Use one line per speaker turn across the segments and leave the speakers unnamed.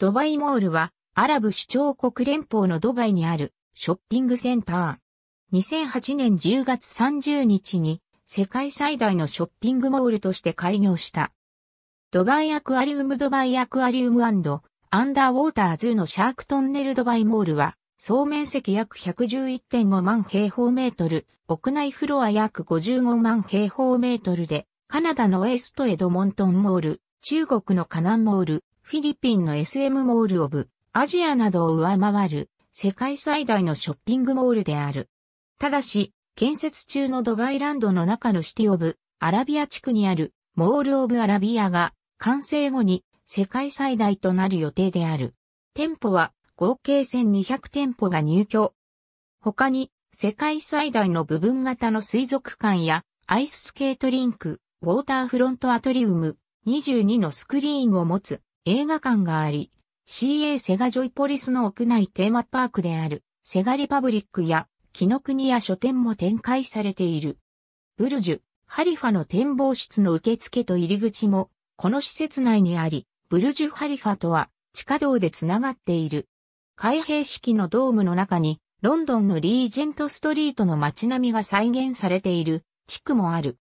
ドバイモールはアラブ首長国連邦のドバイにあるショッピングセンター。2008年10月30日に世界最大のショッピングモールとして開業した。ドバイアクアリウムドバイアクアリウムアンダーウォーターズのシャークトンネルドバイモールは総面積約111.5万平方メートル、屋内フロア約55万平方メートルで、カナダのエストエドモントンモール、中国のカナンモール、フィリピンの SM モールオブ、アジアなどを上回る世界最大のショッピングモールである。ただし、建設中のドバイランドの中のシティオブ、アラビア地区にあるモールオブアラビアが完成後に世界最大となる予定である。店舗は合計1200店舗が入居。他に世界最大の部分型の水族館やアイススケートリンク、ウォーターフロントアトリウム、22のスクリーンを持つ映画館があり、CA セガジョイポリスの屋内テーマパークであるセガリパブリックや木の国や書店も展開されている。ブルジュ、ハリファの展望室の受付と入り口もこの施設内にあり、ブルジュ・ハリファとは地下道でつながっている。開閉式のドームの中にロンドンのリージェントストリートの街並みが再現されている地区もある。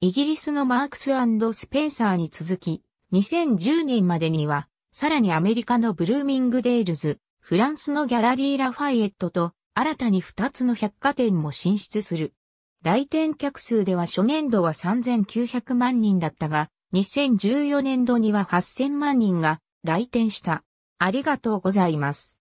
イギリスのマークススペンサーに続き、2010年までには、さらにアメリカのブルーミングデールズ、フランスのギャラリー・ラファイエットと、新たに2つの百貨店も進出する。来店客数では初年度は3900万人だったが、2014年度には8000万人が来店した。ありがとうございます。